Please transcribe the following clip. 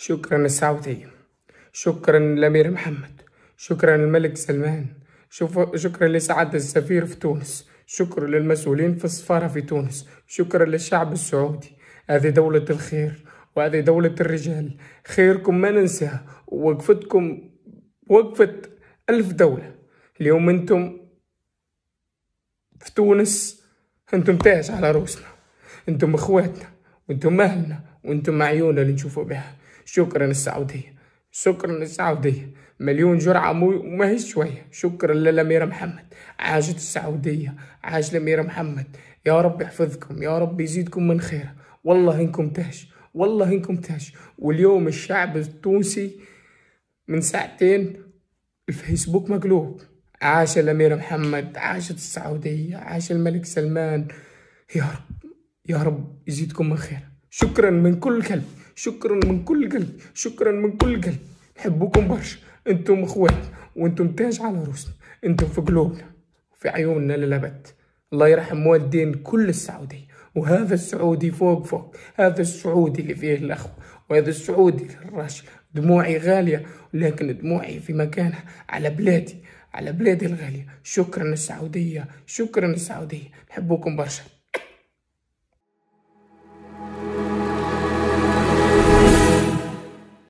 شكرا السعودية شكرا الأمير محمد شكرا الملك سلمان شكرا لسعادة السفير في تونس شكرا للمسؤولين في السفارة في تونس شكرا للشعب السعودي. هذه دولة الخير وهذه دولة الرجال. خيركم ما ننساها. ووقفتكم وقفة ألف دولة. اليوم أنتم في تونس أنتم تاج على روسنا أنتم إخواتنا وأنتم أهلنا وأنتم عيوننا اللي نشوفوا بها. شكرا السعودية شكرا السعودية مليون جرعة مو ما هي شوية شكرا للأميرة محمد. عاشت السعودية. عاش الأميرة محمد. يا رب يحفظكم. يا رب يزيدكم من خير. والله إنكم تاج والله إنكم تاج واليوم الشعب التونسي من ساعتين الفيسبوك مقلوب. عاش الأمير محمد. عاشت السعودية. عاش الملك سلمان. يا رب يا رب يزيدكم من خير. شكرا من كل قلب شكرا من كل قلب شكرا من كل قلب. نحبكم برشا. أنتم اخوات وأنتم تاج على روسنا أنتم في قلوبنا وفي عيوننا للأبد. الله يرحم والدين كل السعودية. وهذا السعودي فوق فوق. هذا السعودي اللي فيه الأخوة. وهذا السعودي الراشد دموعي غالية لكن دموعي في مكانها. على بلادي على بلادي الغالية. شكرا السعودية شكرا السعودية. نحبكم برشا.